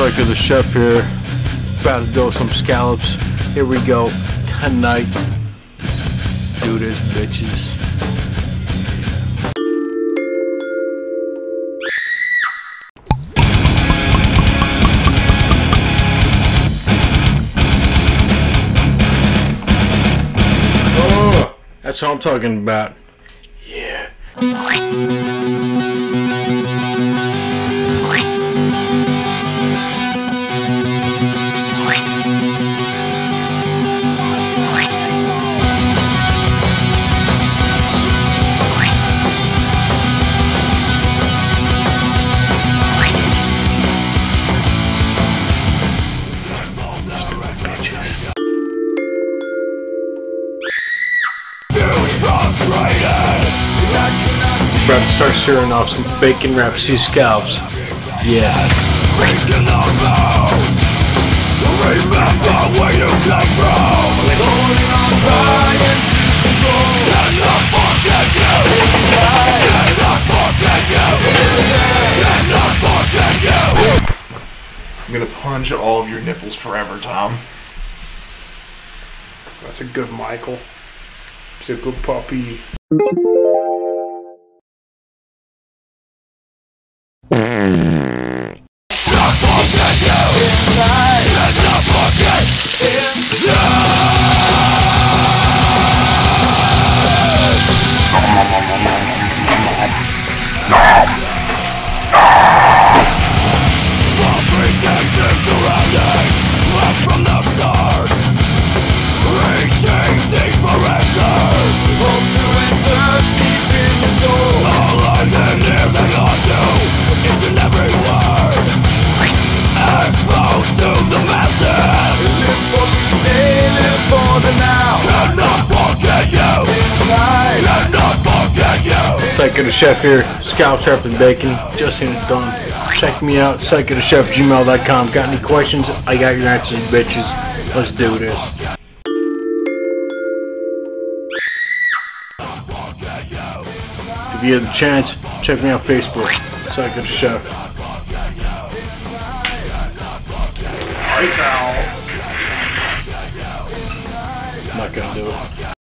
Psycho the chef here. About to do some scallops. Here we go. Tonight. Do this, bitches. Oh, that's what I'm talking about. Yeah. About to start stirring off some bacon wrapped sea scallops. Yeah. Remember where you came from Holding on, trying to control Cannot forget you Cannot forget you Cannot forget you I'm gonna punch all of your nipples forever, Tom. That's a good Michael. He's a good puppy. Mm. The masses Live for today, live for the now Cannot forget you Cannot forget you Chef here. Scallops wrapped in bacon. Just ain't done. Check me out. Psycho the Chef gmail.com. Got any questions? I got your answers, bitches. Let's do this. If you have the chance, check me out Facebook. Psycho the Chef. I'm not gonna do it.